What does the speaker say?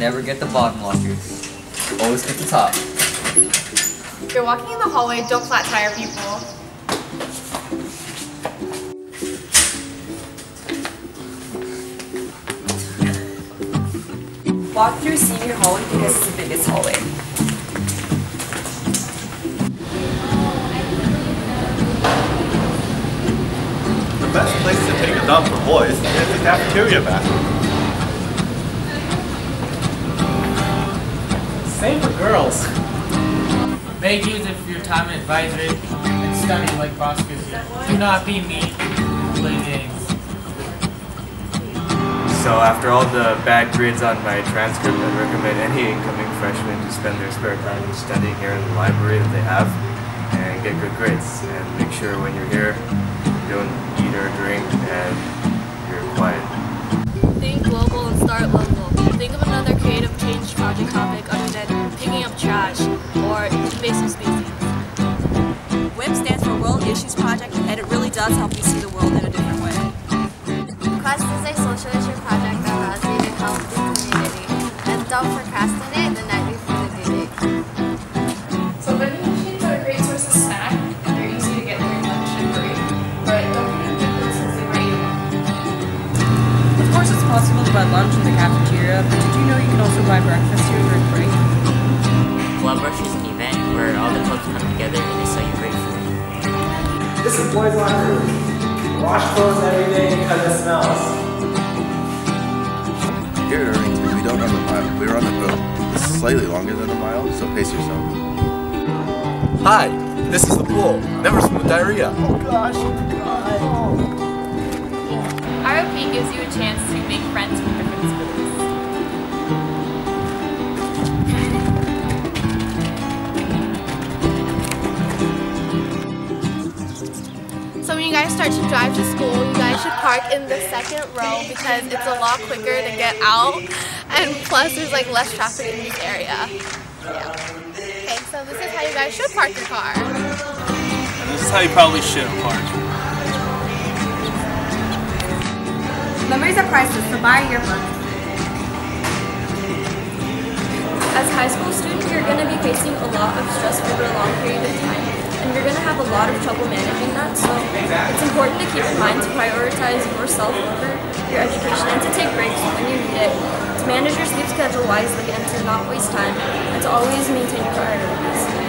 never get the bottom lockers. Always get the top. If you're walking in the hallway, don't flat tire people. Walk through senior hallway because it's the biggest hallway. The best place to take a dump for boys is the cafeteria bathroom. Girls. Make use of your time in advisory and study like boss gives you. Do not be mean. Play games. So after all the bad grades on my transcript, I recommend any incoming freshman to spend their spare time studying here in the library that they have and get good grades. And make sure when you're here, you don't eat or drink and you're quiet. Think global and start local. Think of another creative change project topic other Issues Project, and it really does help you see the world in a different way. Quest is a social issue project that allows you to help the community. And don't procrastinate the night before the due date. So vending machines are a great source of snack, and they're easy to get during lunch and break. But don't forget to those since they might eat them. Of course, it's possible to buy lunch in the cafeteria, but did you know you can also buy breakfast here during break? Club Rush is an event where all the clubs come together is boys' locker room. Wash clothes every day because it smells. Here at Irvington, we don't run the mile. We run the boat. It's slightly longer than a mile, so pace yourself. Hi, this is the pool. Never smooth diarrhea. Oh gosh. Oh, ROP gives you a chance to make friends from different schools. When you guys start to drive to school, you guys should park in the second row because it's a lot quicker to get out and plus there's like less traffic in this area. Yeah. Okay, so this is how you guys should park your car. And this is how you probably should park. Memories are priceless, so buy a yearbook. As a high school student, you're going to be facing a lot of stress over a long period of time, have a lot of trouble managing that. So it's important to keep in mind to prioritize yourself over your education and to take breaks when you need it, to manage your sleep schedule wisely and to not waste time, and to always maintain your